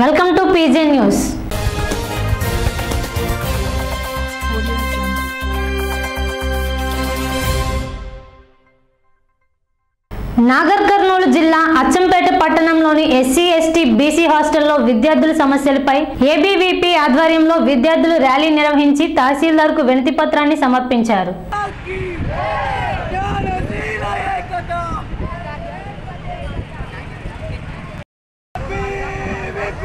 Welcome to PJ news Nagarkurnool జిల్లా అచ్చంపేట పట్టణంలోని SC ST BC హాస్టల్లో విద్యార్థుల సమస్యలపై ఏబీవీపీ ఆధ్వర్యంలో విద్యార్థులు ర్యాలీ నిర్వహించి తహసీల్దార్కు వినతి పత్రాన్ని సమర్పించారు. E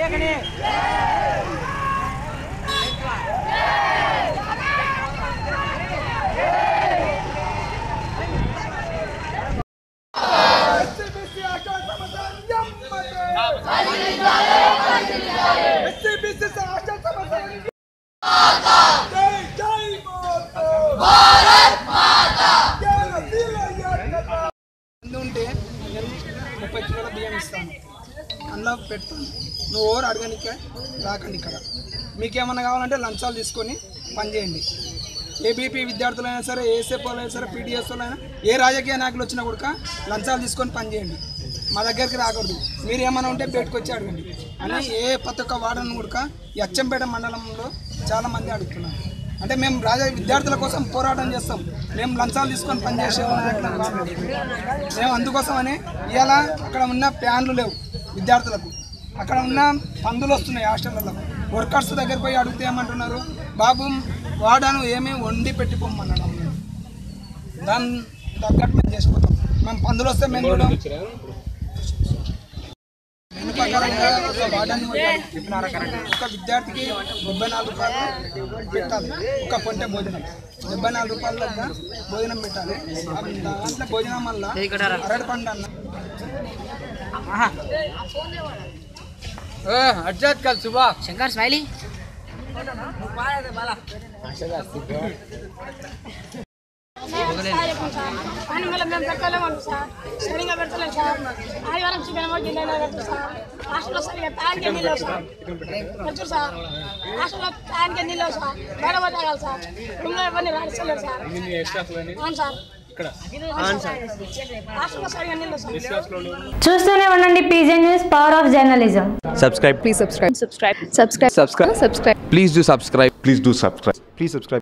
Tem! ముప్పై కిలోల బియ్యం ఇస్తాను. అందులో పెడతాను నువ్వు ఓవర్ అడగనికే రాకండి ఇక్కడ. మీకేమన్నా కావాలంటే లంచాలు తీసుకొని పనిచేయండి ఏబీపీ విద్యార్థులైనా సరే ఏఎస్ఎఫ్ వాళ్ళైనా సరే పీడిఎస్ వాళ్ళైనా ఏ రాజకీయ నాయకులు వచ్చినా కూడా లంచాలు తీసుకొని పనిచేయండి మా దగ్గరికి రాకూడదు. మీరు ఏమైనా ఉంటే బయటకు వచ్చి అడగండి. అని ఏ ప్రతి ఒక్క వార్డును కూడా ఈ అచ్చంపేట మండలంలో చాలా మంది అడుగుతున్నారు. అంటే మేము రాజా విద్యార్థుల కోసం పోరాటం చేస్తాం. మేము లంచాలు తీసుకొని పనిచేసే నాయకులం కాదు. మేము అందుకోసమని ఇవాళ అక్కడ ఉన్న ప్యాన్లు లేవు విద్యార్థులకు. అక్కడ ఉన్న పందులు వస్తున్నాయి హాస్టళ్ళలో. వర్కర్స్ దగ్గర పోయి అడిగితే ఏమంటున్నారు? బాబు వాడను ఏమీ వండి పెట్టిపోమన్నాడు దాని తగ్గట్టు మేము చేసిపోతాం. మేము పందులు వస్తే మేము కూడా ప్రకారంగా ఒక వార్డన్ని కొట్టాలి. ఒక విద్యార్థికి డెబ్బై నాలుగు రూపాయలు పెట్టాలి ఒక పొంటె భోజనం డెబ్బై నాలుగు రూపాయల దగ్గర భోజనం పెట్టాలి ఆ దాంట్లో భోజనం వల్ల అరటి పండు అన్న అర్జాత్ కల్ సుబా శంకర్ స్మైలీ అని మళ్ళీ మేము పెట్టలేము సార్. సరిగా సార్. ఆదివారం చికెన్ పెడతాం సార్. హాస్టల్లో సరిగా ప్యాన్కే నీళ్ళు సార్. సార్. హాస్టల్లో ప్యాన్కే నీళ్ళు సార్. బయట సార్. రూమ్లో ఇవన్నీ రాడిస్తలేరు సార్. అవును సార్. సార్. చూస్తూనే ఉండండి PJ news power of journalism Please subscribe. Subscribe. Subscribe. subscribe. Subscribe. please do subscribe. Please do subscribe. Please subscribe.